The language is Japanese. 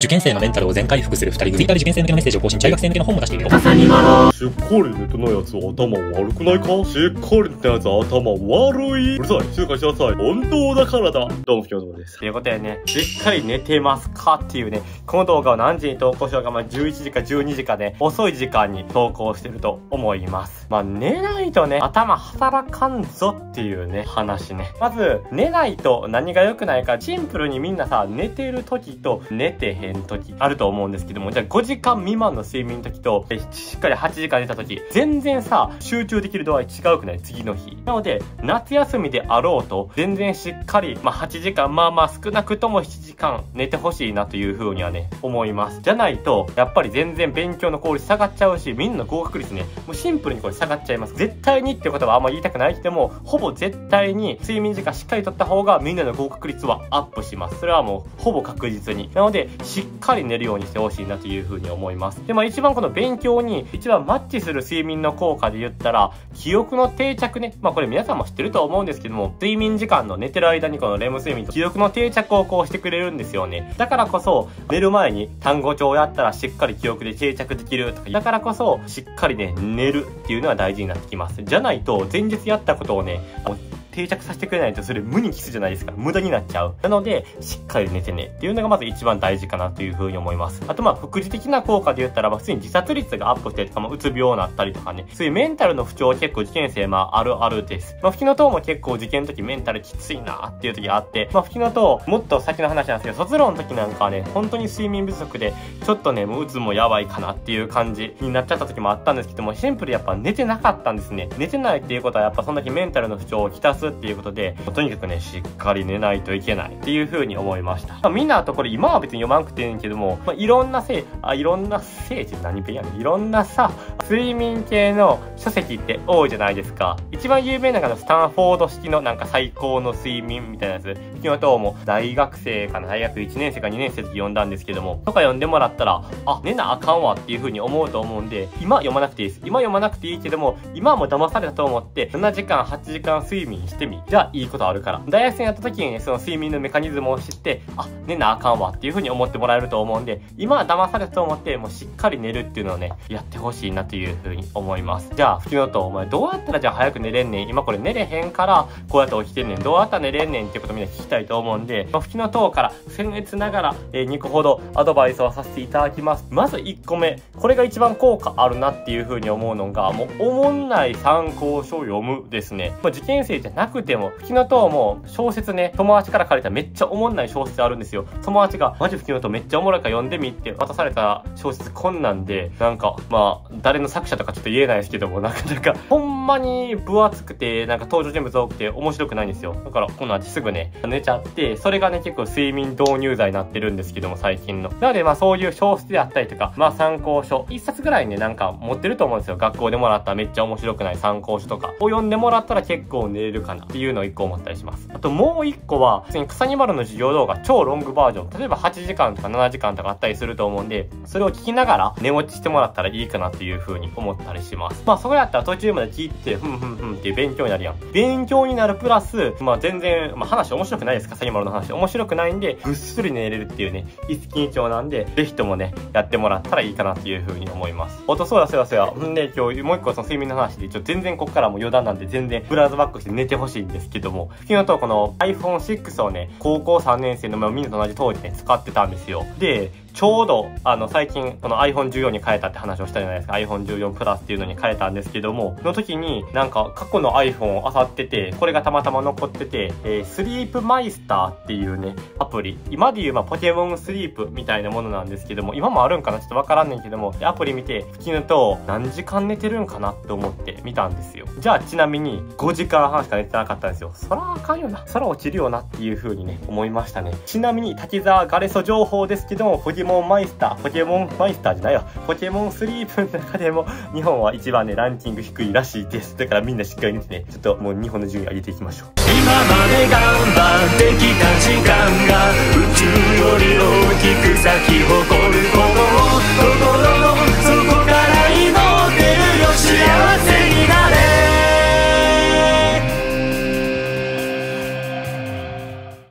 受験生のメンタルを全回復する2人組。Twitter で受験生向けのメッセージを更新、中学生向けの本も出しているよ。しっかり寝てないやつ頭悪くないか？しっかり寝たやつ頭悪い。うるさい。静かにしなさい。本当だからだ。どうも、きょうです。ということでね、しっかり寝てますか？っていうね、この動画を何時に投稿しようか、まあ、11時か12時かね、遅い時間に投稿してると思います。まあ、寝ないとね、頭働かんぞっていうね、話ね。まず、寝ないと何が良くないか、シンプルにみんなさ、寝てる時と寝てへん時あると思うんですけども、じゃあ5時間未満の睡眠の時と、しっかり8時間寝た時、全然さ、集中できる度合い違うくない次の日。なので、夏休みであろうと、全然しっかり、まあ8時間、まあまあ少なくとも7時間寝てほしいなというふうにはね、思います。じゃないと、やっぱり全然勉強の効率下がっちゃうし、みんなの合格率ね、もうシンプルにこれ下がっちゃいます。絶対にってことはあんま言いたくないけども、ほぼ絶対に睡眠時間しっかりとった方がみんなの合格率はアップします。それはもうほぼ確実に。なので、しっかり寝るようにしてほしいなというふうに思います。で、まあ一番この勉強に一番マッチする睡眠の効果で言ったら、記憶の定着ね。まあこれ皆さんも知ってると思うんですけども、睡眠時間の寝てる間にこのレム睡眠と記憶の定着をこうしてくれるんですよね。だからこそ、寝る前に単語帳をやったらしっかり記憶で定着できるとか、だからこそ、しっかりね、寝るっていうのは大事になってきます。じゃないと、前日やったことをね、定着させてくれないとそれ無にキスじゃないですか。無駄になっちゃう。なので、しっかり寝てねっていうのがまず一番大事かなというふうに思います。あとまあ、副次的な効果で言ったら、まあ普通に自殺率がアップしてとか、まあ、うつ病になったりとかね、そういうメンタルの不調結構受験生まああるあるです。まあ、吹きの塔も結構受験の時メンタルきついなっていう時があって、まあ、吹きの塔、もっと先の話なんですけど、卒論の時なんかはね、本当に睡眠不足で、ちょっとね、もううつもやばいかなっていう感じになっちゃった時もあったんですけども、シンプルやっぱ寝てなかったんですね。寝てないっていうことはやっぱそんだけメンタルの不調をきたすっていうことで、とにかくね、しっかり寝ないといけないっていう風に思いました。まあ、みんなとこれ今は別に読まなくていいんけども、まあ、いろんなせい、あ、いろんなせいって何ペンやねん。いろんなさ、睡眠系の書籍って多いじゃないですか。一番有名なのがスタンフォード式のなんか最高の睡眠みたいなやつ。昨日とも大学生かな、大学1年生か2年生の時読んだんですけども、とか読んでもらったら、あ、寝なあかんわっていう風に思うと思うんで、今読まなくていいです。今読まなくていいけども、今も騙されたと思って、7時間、8時間睡眠してみ。じゃあいいことあるから。大学生やった時に、その睡眠のメカニズムを知って、あ、寝なあかんわっていう風に思ってもらえると思うんで、今は騙されたと思って、もうしっかり寝るっていうのをね、やってほしいなという風に思います。じゃあ、吹きのと、お前どうやったらじゃあ早く寝れんねん今これ寝れへんから、こうやって起きてんねん。どうやったら寝れんねんっていうことみんな聞きたいと思うんで、まあ、吹きの塔から僭越ながら、えー2個ほどアドバイスをさせていただきます。まず1個目。これが一番効果あるなっていう風に思うのが、もう、おもんない参考書を読むですね。まあ、受験生じゃなくても、吹きの塔も小説ね、友達から借りためっちゃおもんない小説あるんですよ。友達が、マジ吹きの塔めっちゃおもろいから読んでみって渡された小説こんなんで、なんか、まあ、誰の作者とかちょっと言えないですけども、なかなか、ほんまに分厚くて、なんか登場人物多くて面白くないんですよ。だから、この味すぐね、寝ちゃって、それがね、結構睡眠導入剤になってるんですけども、最近の。なので、まあそういう小説であったりとか、まあ参考書、一冊ぐらいね、なんか持ってると思うんですよ。学校でもらっためっちゃ面白くない参考書とか、を読んでもらったら結構寝れるかなっていうのを一個思ったりします。あともう一個は、普通に草に丸の授業動画、超ロングバージョン、例えば8時間とか7時間とかあったりすると思うんで、それを聞きながら寝落ちしてもらったらいいかなっていう風に思ったりします。まあそこやったら途中まで聞いて、ふんふんふんっていう勉強になるやん。勉強になるプラス、まあ全然、まあ話面白くないですか、草に丸の話。面白くないんで、ぐっすり寝れるっていうね、一石二鳥なんで、ぜひともね、やってもらったらいいかなっていう風に思います。おと、そうやそうやそうや。んで、今日もう一個その睡眠の話で、ちょ全然こっからもう余談なんで全然ブラウザバックして寝てほしいんですけども、昨日とこの iPhone6 をね、高校3年生の、まあみんなと同じ当時ね、使ってたんですよ。で、ちょうど、あの、最近、この iPhone14 に変えたって話をしたじゃないですか。iPhone14 プラスっていうのに変えたんですけども、の時に、なんか、過去の iPhone を漁ってて、これがたまたま残ってて、えー、スリープマイスターっていうね、アプリ。今で言う、まあ、ポケモンスリープみたいなものなんですけども、今もあるんかな？ちょっとわからんねんけども、アプリ見て、吹きぬと、何時間寝てるんかなって思って見たんですよ。じゃあ、ちなみに、5時間半しか寝てなかったんですよ。そらあかんよな。そら落ちるよなっていう風にね、思いましたね。ちなみに、滝沢ガレソ情報ですけども、モンマイスター、ポケモンマイスターじゃないわ。ポケモンスリープの中でも、日本は一番ね、ランキング低いらしいです。だからみんなしっかり見てね、ちょっともう日本の順位上げていきましょう。今まで頑張ってきた時間が、宇宙より大きく咲き誇る